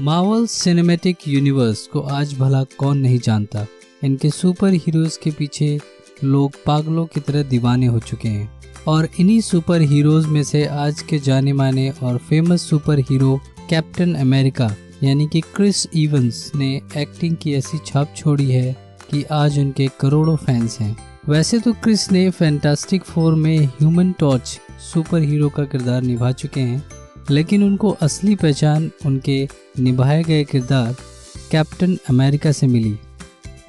Maval cinematic universe को आज भला कौन नहीं जानता। इनके सुपर हीरोज के पीछे लोग पागलों की तरह दीवाने हो चुके हैं। और इन्हीं सुपर हीरोज में से आज के जाने माने और famous super hero Captain America यानी कि क्रिस इवंस ने एक्टिंग की ऐसी छाप छोड़ी है कि आज उनके करोड़ों फैंस हैं। वैसे तो क्रिस ने फैंटास्टिक फोर में ह्यूमन टॉर्च सुपर हीरो का किरदार निभा चुके हैं, लेकिन उनको असली पहचान उनके निभाए गए किरदार कैप्टन अमेरिका से मिली।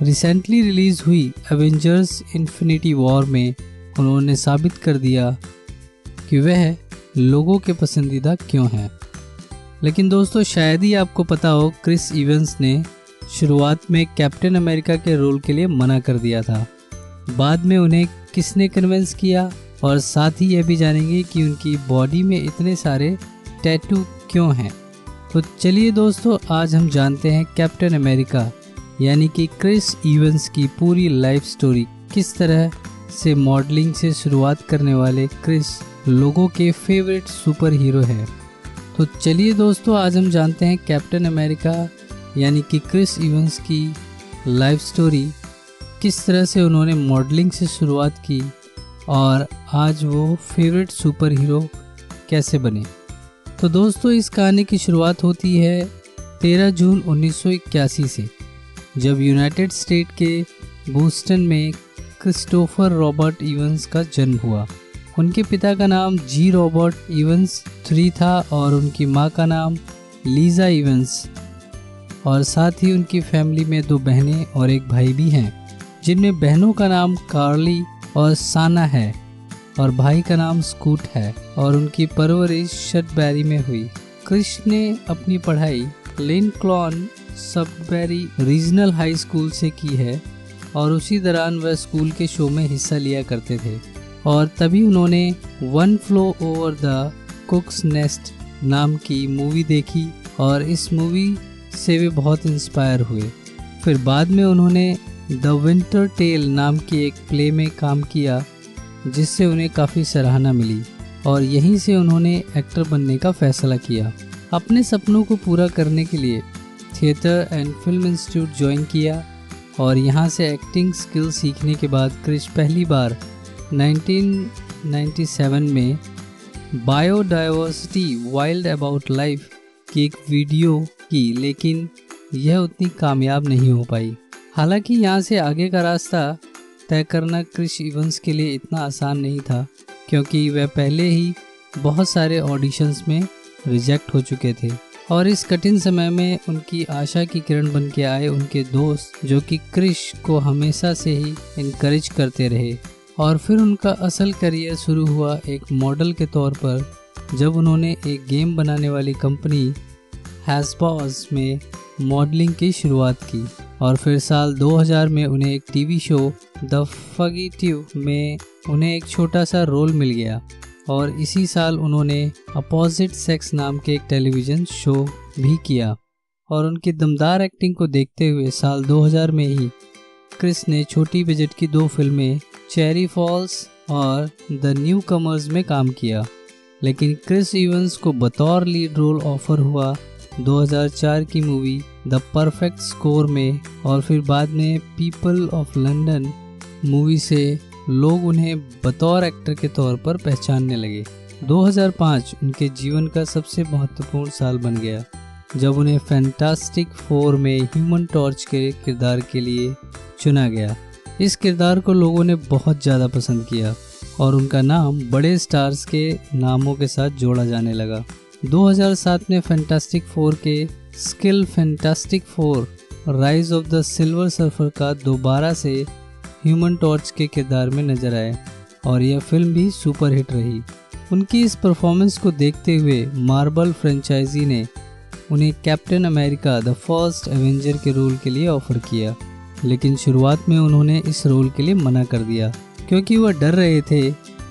रिसेंटली रिलीज़ हुई एवेंजर्स इन्फिनिटी वॉर में उन्होंने साबित कर दिया कि वह लोगों के पसंदीदा क्यों हैं। लेकिन दोस्तों, शायद ही आपको पता हो, क्रिस इवेंस ने शुरुआत में कैप्टन अमेरिका के रोल के लिए मना कर दिया था। बाद में उन्हें किसने कन्विंस किया? और साथ ही यह भी जानेंगे कि उनकी बॉडी में इतने सारे टैटू क्यों हैं। तो चलिए दोस्तों, आज हम जानते हैं कैप्टन अमेरिका, यानी कि क्रिस इवेंस की पूरी लाइफ स्टोरी किस तरह से मॉडलिंग से शुरुआत करने वाले क्रिस लोगों के फेवरेट सुपर हीरो हैं। तो चलिए दोस्तों, आज हम जानते हैं कैप्टन अमेरिका यानी कि क्रिस इवेंस की लाइफ स्टोरी, किस तरह से उन्होंने मॉडलिंग से शुरुआत की और आज वो फेवरेट सुपर हीरो कैसे बने। तो दोस्तों, इस कहानी की शुरुआत होती है 13 जून 1981 से, जब यूनाइटेड स्टेट के बोस्टन में क्रिस्टोफर रॉबर्ट इवंस का जन्म हुआ। उनके पिता का नाम जी रॉबर्ट इवंस थ्री था और उनकी माँ का नाम लीजा इवंस और साथ ही उनकी फैमिली में दो बहनें और एक भाई भी हैं, जिनमें बहनों का नाम कार्ली और साना है और भाई का नाम स्कूट है और उनकी परवरिश शटबैरी में हुई। कृष्ण ने अपनी पढ़ाई Lincoln Sudbury regional high school से की है और उसी दौरान वह स्कूल के शो में हिस्सा लिया करते थे और तभी उन्होंने One Flew Over the Cuckoo's Nest नाम की मूवी देखी और इस मूवी से वे बहुत इंस्पायर हुए। फिर बाद में उन्होंने द विंटर टेल नाम की एक प्ले में काम किया, जिससे उन्हें काफ़ी सराहना मिली और यहीं से उन्होंने एक्टर बनने का फैसला किया। अपने सपनों को पूरा करने के लिए theatre and film institute join किया और यहाँ से एक्टिंग स्किल सीखने के बाद क्रिश पहली बार 1997 में बायोडाइवर्सिटी वाइल्ड अबाउट लाइफ की एक वीडियो की, लेकिन यह उतनी कामयाब नहीं हो पाई। हालाँकि यहाँ से आगे का रास्ता तय करना क्रिश इवंस के लिए इतना आसान नहीं था, क्योंकि वह पहले ही बहुत सारे ऑडिशंस में रिजेक्ट हो चुके थे। और इस कठिन समय में उनकी आशा की किरण बन के आए उनके दोस्त, जो कि क्रिश को हमेशा से ही इनक्रेज करते रहे। और फिर उनका असल करियर शुरू हुआ एक मॉडल के तौर पर, जब उन्होंने एक गेम बनाने वाली कंपनी हैसबॉस में मॉडलिंग की शुरुआत की और फिर साल 2000 में उन्हें एक टीवी शो द फगीटिव में उन्हें एक छोटा सा रोल मिल गया और इसी साल उन्होंने अपोजिट सेक्स नाम के एक टेलीविज़न शो भी किया और उनकी दमदार एक्टिंग को देखते हुए साल 2000 में ही क्रिस ने छोटी बजट की दो फ़िल्में चेरी फॉल्स और द न्यू कमर्स में काम किया। लेकिन क्रिस इवेंस को बतौर लीड रोल ऑफ़र हुआ 2004 की मूवी द परफेक्ट स्कोर में और फिर बाद में पीपल ऑफ़ लंदन मूवी से लोग उन्हें बतौर एक्टर के तौर पर पहचानने लगे। 2005 उनके जीवन का सबसे महत्वपूर्ण साल बन गया, जब उन्हें फैंटास्टिक फोर में ह्यूमन टॉर्च के किरदार के लिए चुना गया। इस किरदार को लोगों ने बहुत ज़्यादा पसंद किया और उनका नाम बड़े स्टार्स के नामों के साथ जोड़ा जाने लगा। 2007 में फैंटास्टिक फोर के sequel Fantastic Four Rise of the Silver Surfer का दोबारा से ह्यूमन टॉर्च के किरदार में नज़र आए और यह फ़िल्म भी सुपर हिट रही। उनकी इस परफॉर्मेंस को देखते हुए मार्बल फ्रेंचाइजी ने उन्हें Captain America the First Avenger के रोल के लिए ऑफ़र किया, लेकिन शुरुआत में उन्होंने इस रोल के लिए मना कर दिया, क्योंकि वह डर रहे थे,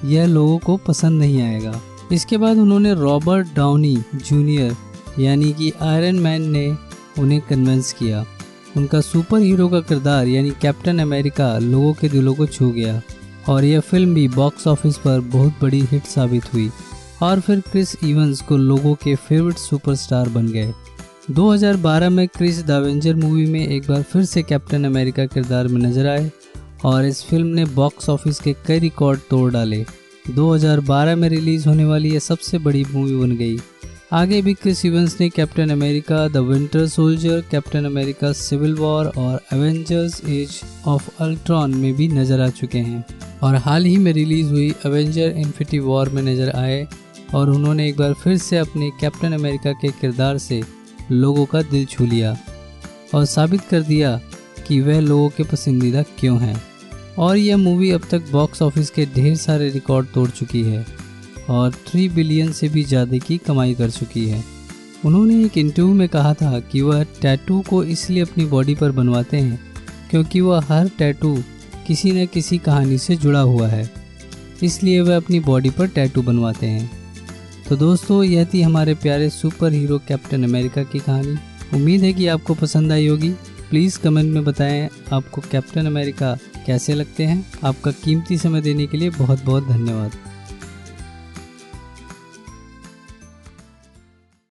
यह लोगों को पसंद नहीं आएगा। इसके बाद उन्होंने रॉबर्ट डाउनी जूनियर, यानी कि आयरन मैन ने उन्हें कन्वेंस किया। उनका सुपर हीरो का किरदार, यानी कैप्टन अमेरिका, लोगों के दिलों को छू गया। और यह फ़िल्म भी बॉक्स ऑफ़िस पर बहुत बड़ी हिट साबित हुई। और फिर क्रिस इवंस को लोगों के फेवरेट सुपरस्टार बन गए। 2012 में क्रिस दावेंजर मूवी में एक बार फिर से कैप्टन अमेरिका किरदार में नज़र आए और इस फ़िल्म ने बॉक्स ऑफ़िस के कई रिकॉर्ड तोड़ डाले। 2012 में रिलीज़ होने वाली यह सबसे बड़ी मूवी बन गई। आगे भी क्रिस इवेंस ने Captain America, the Winter Soldier, Captain America, Civil War और एवेंजर्स एज ऑफ़ अल्ट्रॉन में भी नज़र आ चुके हैं। और हाल ही में रिलीज़ हुई एवेंजर इन्फिटी वॉर में नज़र आए और उन्होंने एक बार फिर से अपने कैप्टन अमेरिका के किरदार से लोगों का दिल छू लिया और साबित कर दिया कि वह लोगों के पसंदीदा क्यों हैं। और यह मूवी अब तक बॉक्स ऑफ़िस के ढेर सारे रिकॉर्ड तोड़ चुकी है और थ्री बिलियन से भी ज़्यादा की कमाई कर चुकी है। उन्होंने एक इंटरव्यू में कहा था कि वह टैटू को इसलिए अपनी बॉडी पर बनवाते हैं क्योंकि वह हर टैटू किसी न किसी कहानी से जुड़ा हुआ है। इसलिए वह अपनी बॉडी पर टैटू बनवाते हैं। तो दोस्तों, यह थी हमारे प्यारे सुपर हीरो कैप्टन अमेरिका की कहानी। उम्मीद है कि आपको पसंद आई होगी। प्लीज़ कमेंट में बताएँ आपको कैप्टन अमेरिका कैसे लगते हैं? आपका कीमती समय देने के लिए बहुत बहुत धन्यवाद।